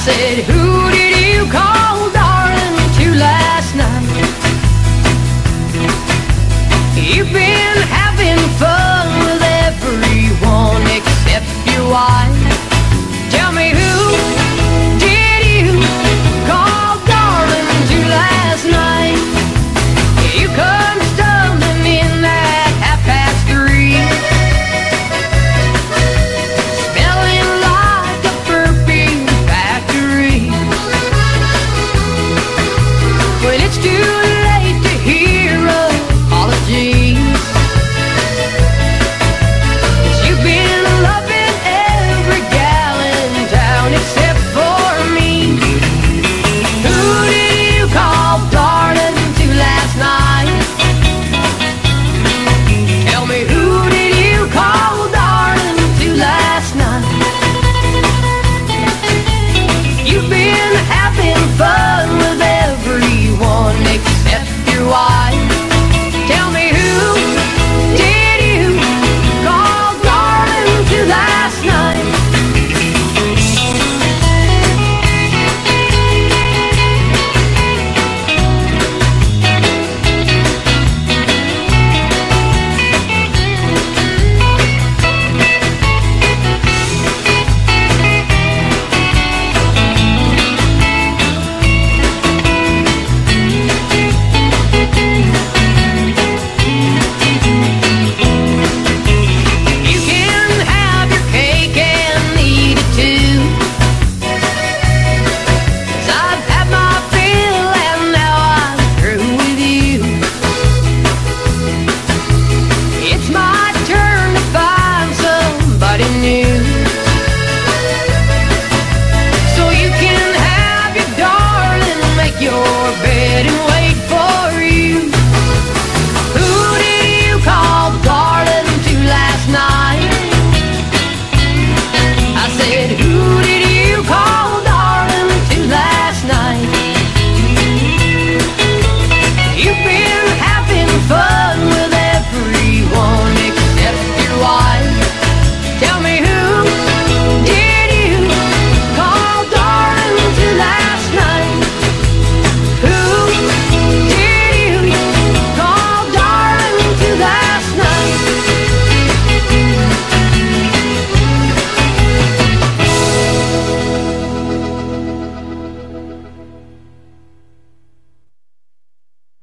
said, who couldn't wait.